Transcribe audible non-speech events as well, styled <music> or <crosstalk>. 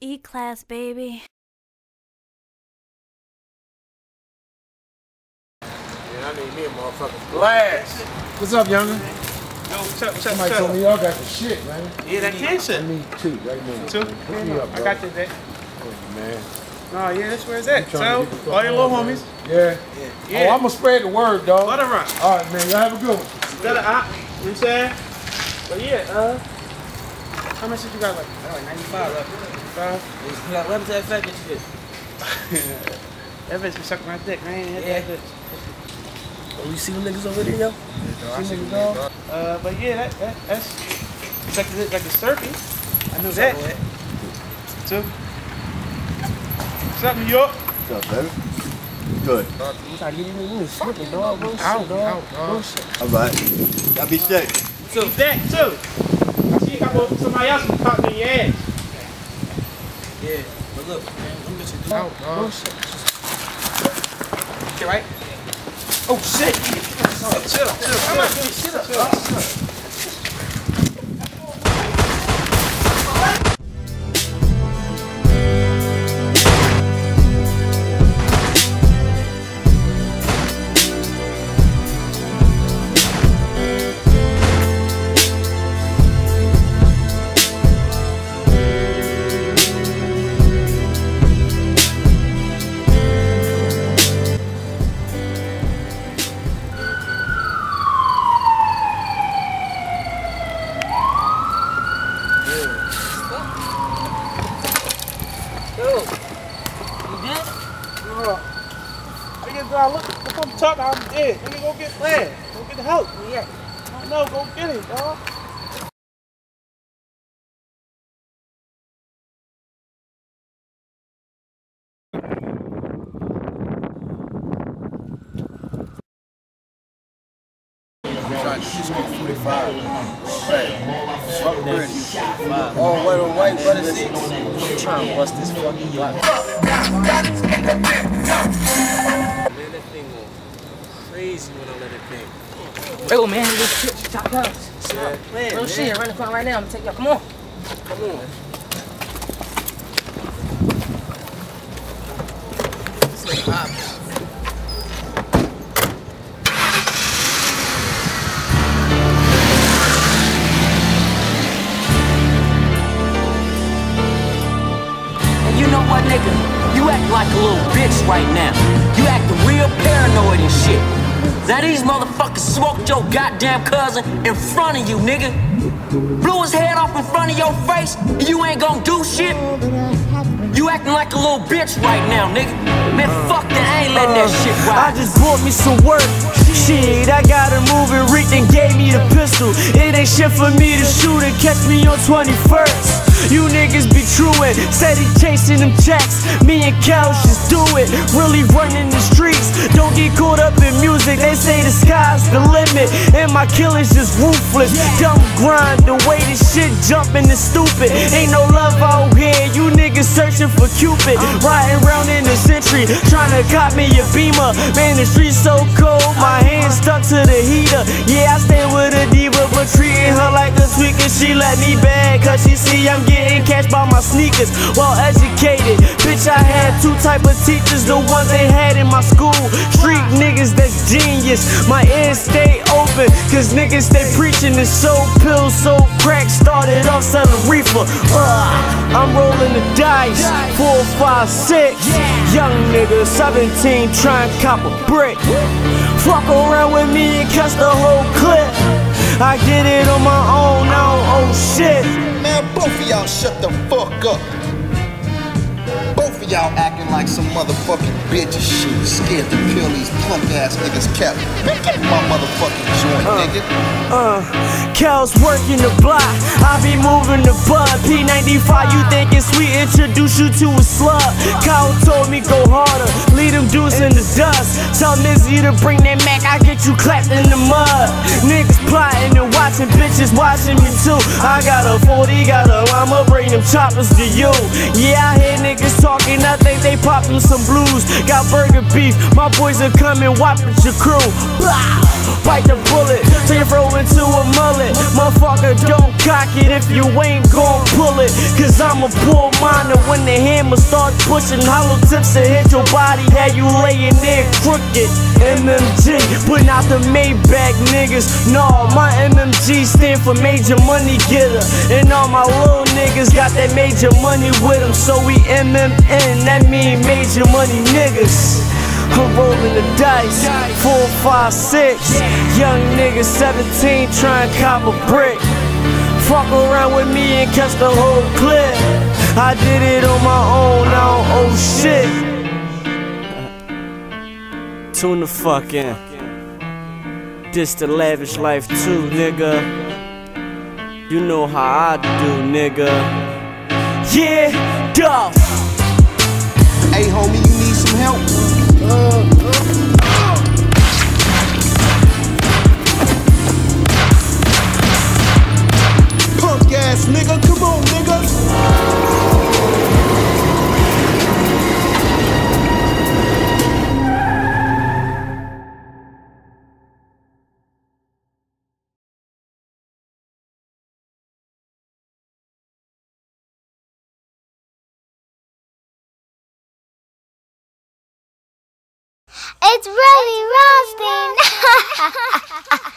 E Klass, baby. Yeah, I need me a motherfucking glass. What's up, younger? Yo, what's up, what's Somebody what's told me y'all got the shit, man. Yeah, that can I shit. need two right now. Two? Hook me up, I bro. got you, Vic. man. Oh, yeah, that's where it's at. I'm So, trying to get the all your fuck little on, man. homies. Yeah. Yeah. Oh, I'm gonna spread the word, dog. Let her rock. All right, man. Y'all have a good one. Got a op, you know what I'm saying? But yeah, uh, how much did you got? Like, Like 95 left. five? Like, what was that fat bitch you did? <laughs> That bitch be sucking my dick, man. Hit Yeah. that bitch. Oh, you see the niggas over there, yo? See niggas, dog? Uh, but yeah, that, that that's it's like the, like the circuit. I know that. Two. What's up, New York? What's up, baby? Good. You trying to get in the slipping, dog. Real shit, Out, dog. out, Real dog. shit. All right. Y'all be safe. Two. That too. You somebody else who caught your ass. Yeah. But look, man, them bitches do. Out, dog. shit. Okay, right? Oh shit! Oh, chill, chill, chill, chill, chill, chill. Nigga, look, look I'm talking, I'm dead. Let me go get Flair. Go get the help. Yeah. I don't know, go get it, dog. Trying to just get 45. Fuck Brady. Oh, wait, a white butter seats. I'm trying to bust this fucking block. Man, that thing go crazy when I let it bang. Yo, oh, man, this shit, top house. Man, Real shit, run the right now. I'm gonna take y'all. Come on. Come on. And you know what, nigga? You act like a little bitch right now. You acting real paranoid and shit. Now these motherfuckers smoked your goddamn cousin in front of you, nigga. Blew his head off in front of your face. and You ain't gonna do shit. You acting like a little bitch right now, nigga. Man, fuck that. I ain't letting that uh, shit I just bought me some work. Shit, I got move and Rick and gave me the pistol. It ain't shit for me to shoot and catch me on 21st. You niggas be truant, steady chasing them checks. Me and Cal just do it, really running the streets. Don't get caught up in music, they say the sky's the limit. And my killers just ruthless. Dumb grind, the way this shit jumping is stupid. Ain't no love out here, you niggas searching for Cupid. Riding around in the century, trying to cop me a beamer. Man, the street's so cold, my hands stuck to the heater. Yeah, I stay with a diva, treating her like a tweaker. She let me bag, cause she see I'm getting cash by my sneakers. Well educated, bitch, I had two type of teachers, the ones they had in my school. Street niggas that's genius. My ears stay open, cause niggas stay preaching and so pills, so crack. Started off selling reefer. Uh, I'm rolling the dice. Four, five, six. Young nigga, 17, trying cop a brick. Fuck around with me and catch the whole clip. I did it on my own, I don't owe shit. Man, both of y'all shut the fuck up. Both of y'all acting like some motherfucking bitches shit. Scared to kill these punk ass niggas cap. My motherfucking joint, nigga. Uh, Kel's working the block. I be moving the bud. P95, you think it's sweet? Introduce you to a slug. Kyle told me go harder. Lead them dudes in the dust. Tell Mizzy to bring that Mac. I get you clapped in the mud. Niggas watching me too. I got a 40, got a I'ma bring them choppers to you. Yeah, I hear niggas talking. I think they popping some blues. Got burger beef. My boys are coming, whopping your crew. Blah! Bite the bullet. Tell your afro into a mullet. Motherfucker, don't cock it if you ain't gon' pull it. Cause I'm a bull miner when the hammer starts pushing. Hollow tips to hit your body, have you laying there crooked. MMG, putting out the Maybach niggas. No, my MMG stand for major money getter. And all my little niggas got that major money with them. So we MMN, that mean major money niggas. I'm rolling the dice, four, five, six. Young nigga, 17, trying to cop a brick. Fuck around with me and catch the whole clip. I did it on my own, I don't owe shit. Tune the fuck in. This the lavish life too, nigga. You know how I do, nigga. Yeah, duh. Hey, homie, you need some help? Punk It's really roasting. <laughs> <laughs>